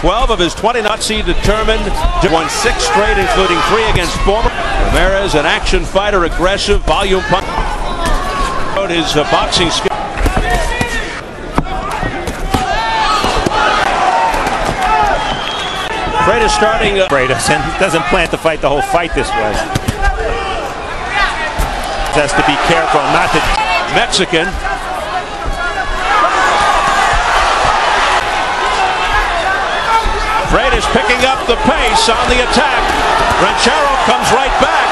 12 of his 20 Nazi determined. To won six straight, including three against former. Ramirez, an action fighter, aggressive, volume punch. His uh, boxing skill. Freitas starting. Uh, Freitas and doesn't plan to fight the whole fight this way. Has to be careful not to. Mexican. Freitas picking up the pace on the attack. Ranchero comes right back.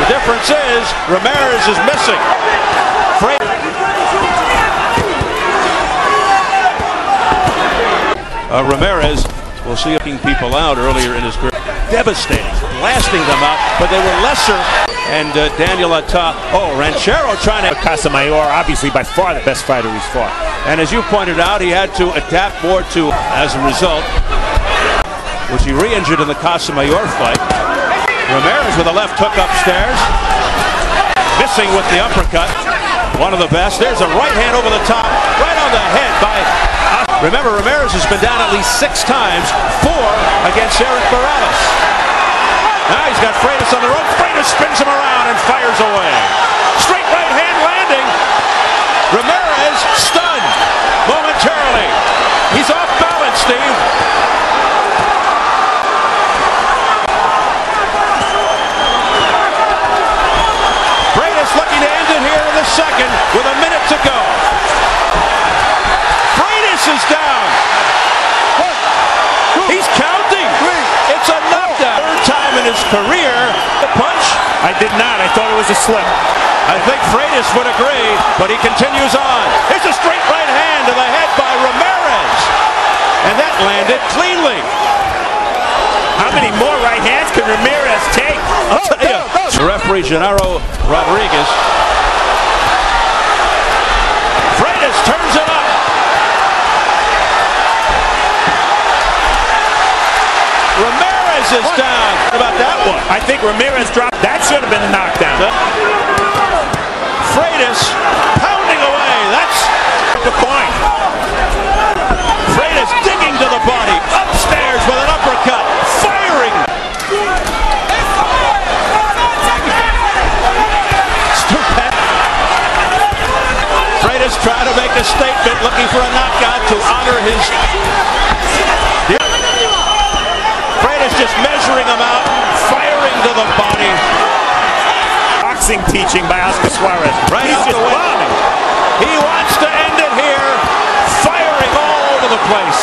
The difference is Ramirez is missing. Freitas. Uh, Ramirez, we'll see people out earlier in his career. Devastating, blasting them out, but they were lesser. And uh, Daniel Atta, oh, Ranchero trying to. Casamayor, obviously by far the best fighter he's fought. And as you pointed out, he had to adapt more to, as a result, which he re-injured in the Casamayor fight. Ramirez with a left hook upstairs, missing with the uppercut. One of the best. There's a right hand over the top, right on the head by. Remember, Ramirez has been down at least six times, four against Erik Morales. Now he's got Freitas on the rope. Freitas spins him around and fires away. Straight right hand landing. Ramirez stunned momentarily. He's off balance, Steve. Freitas looking to end it here in the second with a minute to go. Freitas is down. He's counting. It's a knockdown. Third time in his career. The punch. I did not. I thought it was a slip. I think Freitas would agree, but he continues on. It's a straight right hand to the head by Ramirez. And that landed cleanly. How many more right hands can Ramirez take? I'll tell you. The referee, Genaro Rodriguez. Freitas turns it up. Ramirez is down. What about that one? I think Ramirez dropped. That should have been a knockdown. Freitas pounding away. That's the point. Freitas digging to the body. Upstairs with an uppercut. Firing. Stupid. Freitas trying to make a statement, looking for a knockout to honor his. Just measuring him out, firing to the body. Boxing teaching by Oscar Suarez. Right He's just bombing. He wants to end it here, firing all over the place.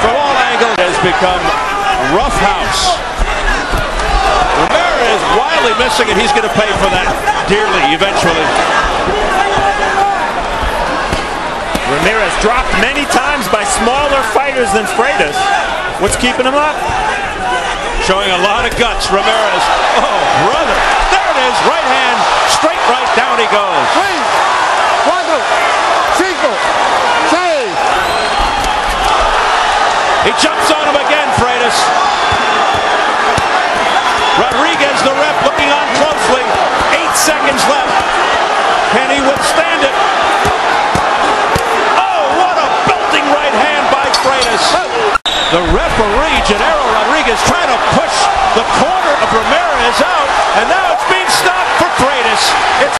From all angles, has become rough house. Ramirez wildly missing it. He's going to pay for that dearly eventually. Ramirez dropped many times by smaller fighters than Freitas. What's keeping him up? Showing a lot of guts, Ramirez. Oh, brother. There it is. Right hand, straight right down he goes. for Genaro Rodriguez trying to push the corner of Ramirez out, and now it's